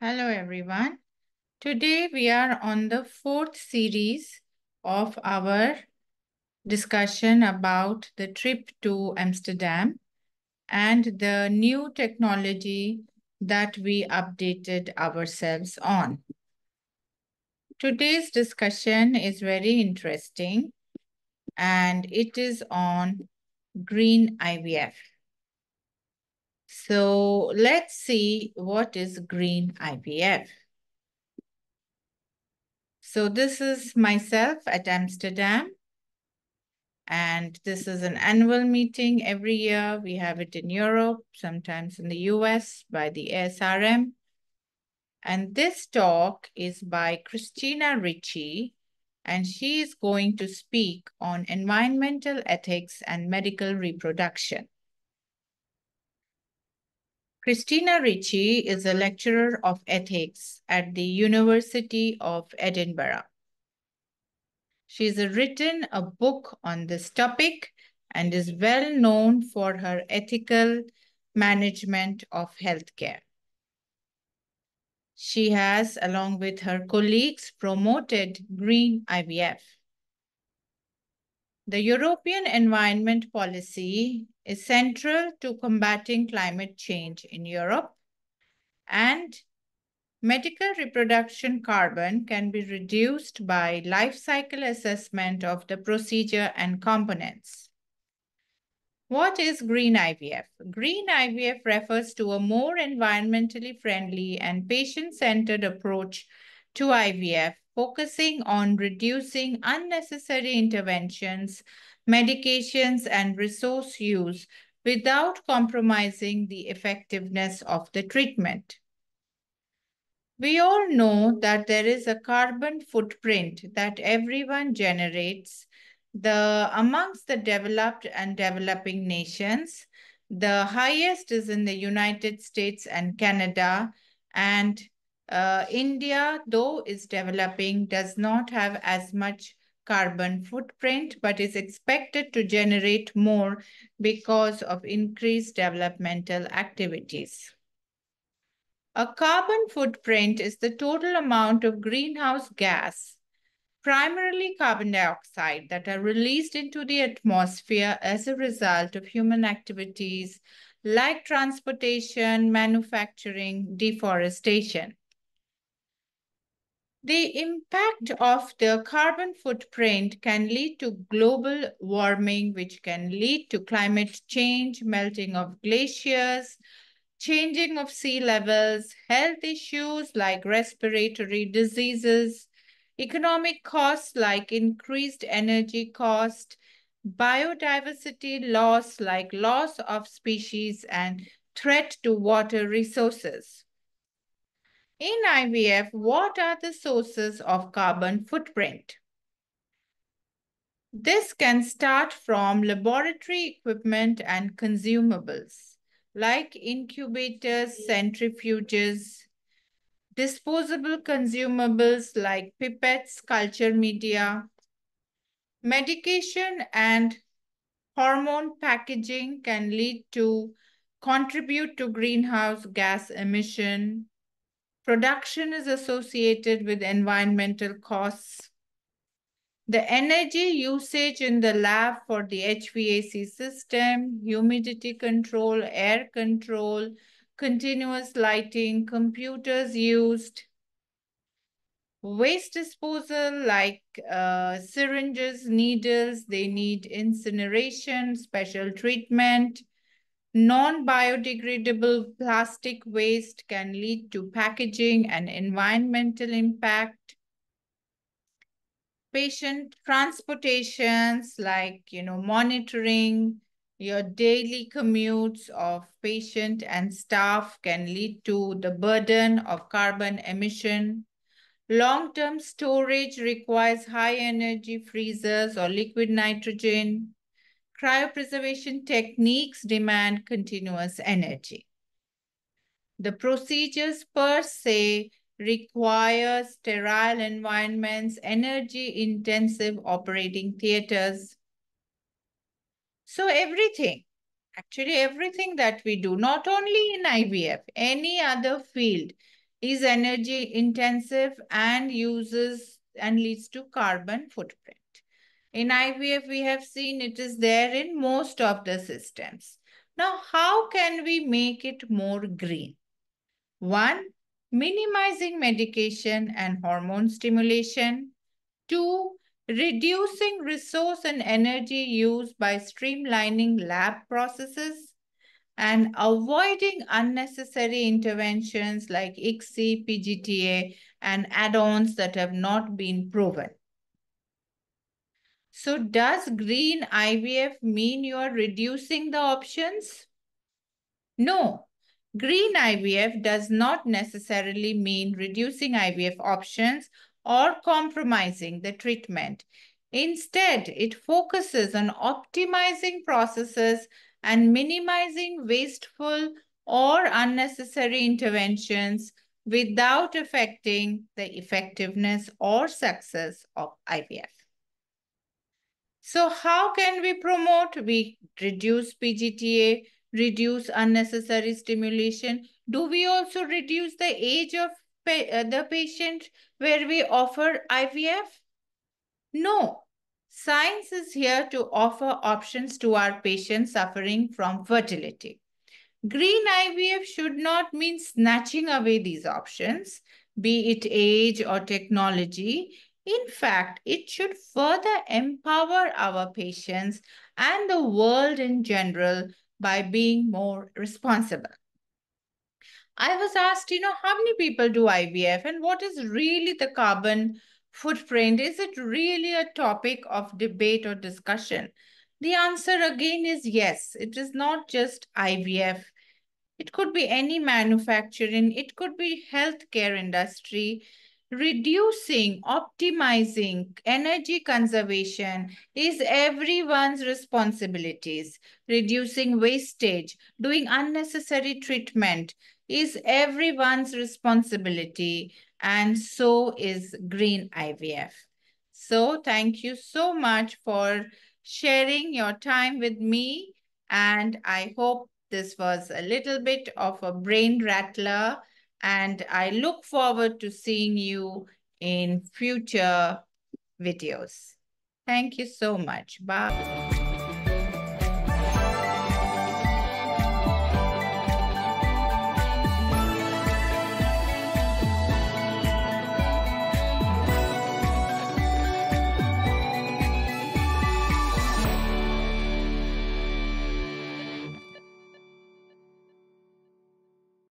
Hello, everyone. Today we are on the fourth series of our discussion about the trip to Amsterdam and the new technology that we updated ourselves on. Today's discussion is very interesting and it is on green IVF. So let's see what is green IVF. So this is myself at Amsterdam. And this is an annual meeting every year. We have it in Europe, sometimes in the US by the ASRM. And this talk is by Christina Ritchie, and she is going to speak on environmental ethics and medical reproduction. Christina Ritchie is a lecturer of ethics at the University of Edinburgh. She's written a book on this topic and is well known for her ethical management of healthcare. She has, along with her colleagues, promoted green IVF. The European Environment Policy is central to combating climate change in Europe and medical reproduction carbon can be reduced by life cycle assessment of the procedure and components. What is green IVF? Green IVF refers to a more environmentally friendly and patient-centered approach to IVF focusing on reducing unnecessary interventions, medications, and resource use without compromising the effectiveness of the treatment. We all know that there is a carbon footprint that everyone generates the amongst the developed and developing nations. The highest is in the United States and Canada, and uh, India, though is developing, does not have as much carbon footprint, but is expected to generate more because of increased developmental activities. A carbon footprint is the total amount of greenhouse gas, primarily carbon dioxide, that are released into the atmosphere as a result of human activities like transportation, manufacturing, deforestation. The impact of the carbon footprint can lead to global warming, which can lead to climate change, melting of glaciers, changing of sea levels, health issues like respiratory diseases, economic costs like increased energy cost, biodiversity loss like loss of species and threat to water resources. In IVF, what are the sources of carbon footprint? This can start from laboratory equipment and consumables like incubators, centrifuges, disposable consumables like pipettes, culture media, medication and hormone packaging can lead to contribute to greenhouse gas emission, Production is associated with environmental costs. The energy usage in the lab for the HVAC system, humidity control, air control, continuous lighting, computers used, waste disposal like uh, syringes, needles, they need incineration, special treatment, Non-biodegradable plastic waste can lead to packaging and environmental impact. Patient transportations like, you know, monitoring your daily commutes of patient and staff can lead to the burden of carbon emission. Long-term storage requires high energy freezers or liquid nitrogen. Cryopreservation techniques demand continuous energy. The procedures per se require sterile environments, energy-intensive operating theaters. So everything, actually everything that we do, not only in IVF, any other field, is energy intensive and uses and leads to carbon footprint. In IVF, we have seen it is there in most of the systems. Now, how can we make it more green? One, minimizing medication and hormone stimulation. Two, reducing resource and energy use by streamlining lab processes and avoiding unnecessary interventions like ICSI, PGTA, and add-ons that have not been proven. So does green IVF mean you are reducing the options? No, green IVF does not necessarily mean reducing IVF options or compromising the treatment. Instead, it focuses on optimizing processes and minimizing wasteful or unnecessary interventions without affecting the effectiveness or success of IVF. So how can we promote? We reduce PGTA, reduce unnecessary stimulation. Do we also reduce the age of pa uh, the patient where we offer IVF? No. Science is here to offer options to our patients suffering from fertility. Green IVF should not mean snatching away these options, be it age or technology. In fact, it should further empower our patients and the world in general by being more responsible. I was asked, you know, how many people do IVF and what is really the carbon footprint? Is it really a topic of debate or discussion? The answer again is yes. It is not just IVF. It could be any manufacturing. It could be healthcare industry reducing, optimizing energy conservation is everyone's responsibilities. Reducing wastage, doing unnecessary treatment is everyone's responsibility. And so is green IVF. So thank you so much for sharing your time with me. And I hope this was a little bit of a brain rattler and I look forward to seeing you in future videos. Thank you so much. Bye.